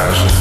garage.